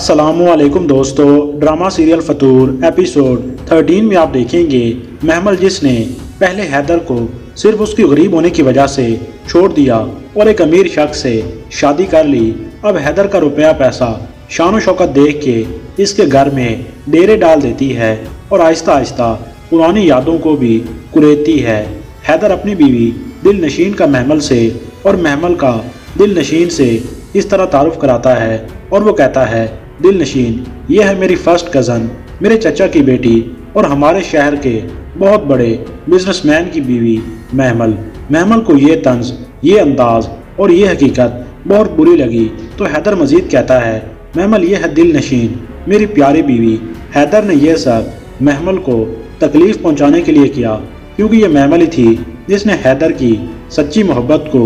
असलकुम दोस्तों। Drama serial फतूर episode 13 में आप देखेंगे महमल जिसने पहले हैदर को सिर्फ़ उसकी गरीब होने की वजह से छोड़ दिया और एक अमीर शख्स से शादी कर ली। अब हैदर का रुपया पैसा शान शौकत देख के इसके घर में डेरे डाल देती है और आहिस्ता आहिस्ता पुरानी यादों को भी कुरेती है। हैदर अपनी बीवी दिल नशीन का महमल से और महमल का दिल नशीन से इस तरह तारुफ कराता है और वो कहता है दिल नशीन ये है मेरी फ़र्स्ट कज़न मेरे चचा की बेटी और हमारे शहर के बहुत बड़े बिजनेसमैन की बीवी महमल। महमल को ये तंज, ये अंदाज और ये हकीकत बहुत बुरी लगी। तो हैदर मजीद कहता है, महमल, यह है दिल नशीन, मेरी प्यारी बीवी। हैदर ने यह सब महमल को तकलीफ़ पहुँचाने के लिए किया, क्योंकि यह महमल ही थी जिसने हैदर की सच्ची मोहब्बत को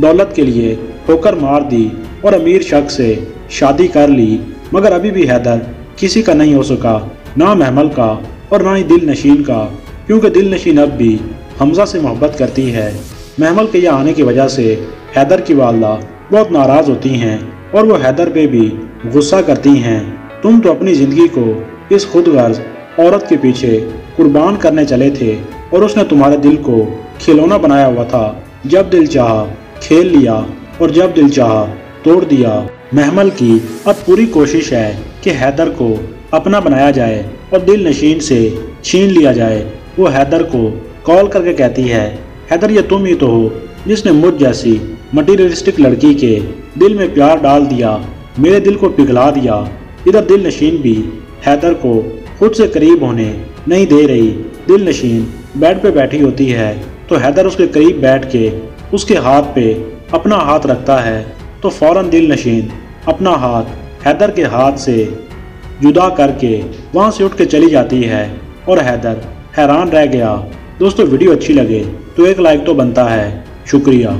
दौलत के लिए ठोकर मार दी और अमीर शख्स से शादी कर ली। मगर अभी भी हैदर किसी का नहीं हो सका, ना महमल का और ना ही दिल नशीन का, क्योंकि दिल नशीन अब भी हमजा से मोहब्बत करती है। महमल के यहाँ आने की वजह से हैदर की वालदा बहुत नाराज़ होती हैं और वो हैदर पे भी गुस्सा करती हैं। तुम तो अपनी ज़िंदगी को इस खुद गर्ज औरत के पीछे कुर्बान करने चले थे और उसने तुम्हारे दिल को खिलौना बनाया हुआ था। जब दिल चाहा, खेल लिया और जब दिल चाहा तोड़ दिया। महमल की अब पूरी कोशिश है कि हैदर को अपना बनाया जाए और दिल नशीन से छीन लिया जाए। वो हैदर को कॉल करके कहती है, हैदर, ये तुम ही तो हो जिसने मुझ जैसी मटीरियलिस्टिक लड़की के दिल में प्यार डाल दिया, मेरे दिल को पिघला दिया। इधर दिल नशीन भी हैदर को खुद से करीब होने नहीं दे रही। दिल नशीन बेड पे बैठी होती है तो हैदर उसके करीब बैठ के उसके हाथ पे अपना हाथ रखता है। तो फ़ौर दिल नशीन अपना हाथ हैदर के हाथ से जुदा करके वहाँ से उठ के चली जाती है और हैदर हैरान रह गया, दोस्तों, वीडियो अच्छी लगे तो एक लाइक तो बनता है। शुक्रिया।